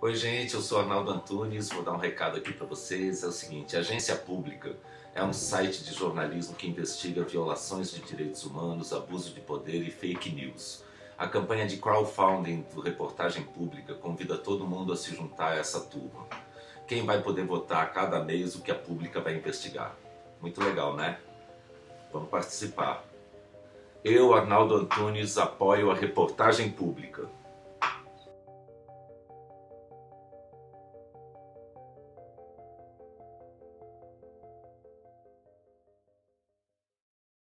Oi, gente, eu sou Arnaldo Antunes. Vou dar um recado aqui para vocês. É o seguinte: a Agência Pública é um site de jornalismo que investiga violações de direitos humanos, abuso de poder e fake news. A campanha de crowdfunding do Reportagem Pública convida todo mundo a se juntar a essa turma. Quem vai poder votar a cada mês o que a Pública vai investigar? Muito legal, né? Vamos participar. Eu, Arnaldo Antunes, apoio a Reportagem Pública.